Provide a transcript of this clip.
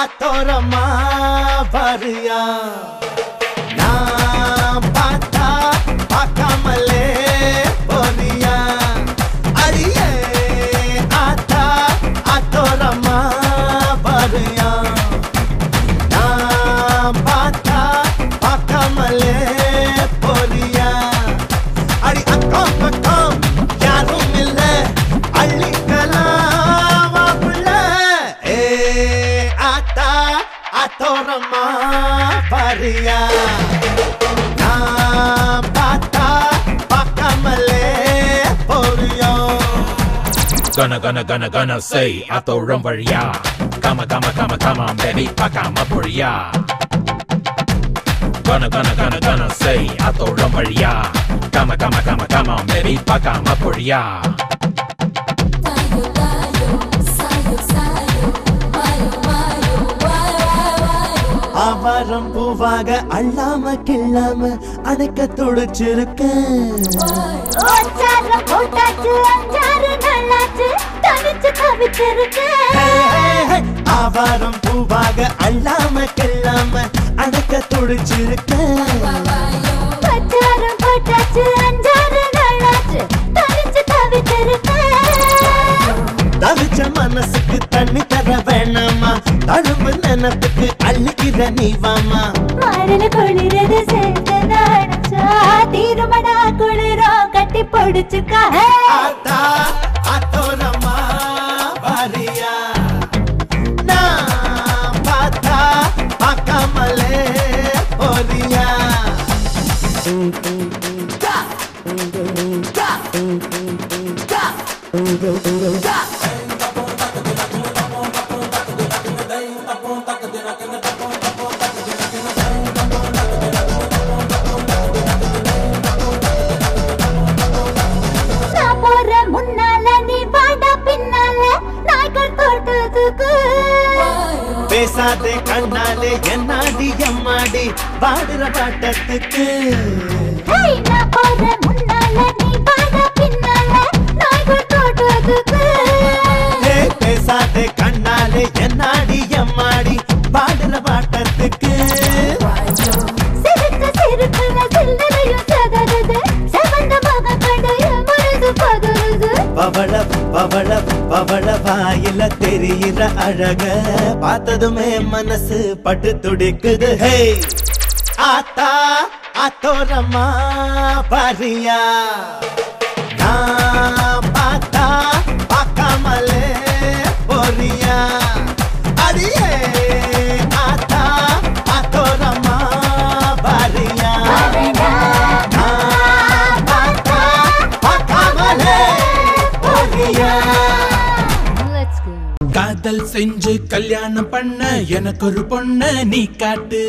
आतो Rama atorma paria na bata pakamale porio gonna gonna gonna gonna say come on come on come on baby pakama paria gonna gonna gonna gonna say ato rumbaria. Come on come on come on come on baby pakama paria அவரம் பூவாக அள்ளாம கிள்ளாம தனிச்சு தவிச்சிருக்கேன் ஆவாரம் பூவாக அள்ளாம கிள்ளாம அடக்க துடிச்சிருக்கேன். ஒச்சாரம் போட்டாச்சு அஞ்சாறு நாளாச்சு தவிச்ச மனசுக்கு தண்ணி தர வேணாமா? தழும்பு நினப்புக்கு அள்ளிக்கிற நீ வாமா மரண குளிரது சேர்த்து நினைச்சா தீருமடா குளிரோ கட்டி பிடிச்சுக்கா ஆத்தா அத்தோரமா வாரியா நான் பார்த்தா பார்க்காமலே போறியா நான் பேசாதே கண்ணாலே என்னாடி எம்மாடி? பாடுற பாட்டத்துக்கு பவள பவள பவள வாயில தெரியிற அழக பார்த்ததுமே மனசு பட்டு துடிக்குது. ஹே ஆத்தா அத்தோரமா பாரியா! காதல் செஞ்சு கல்யாணம் பண்ண எனக்கு ஒரு பொண்ண நீ காட்டு.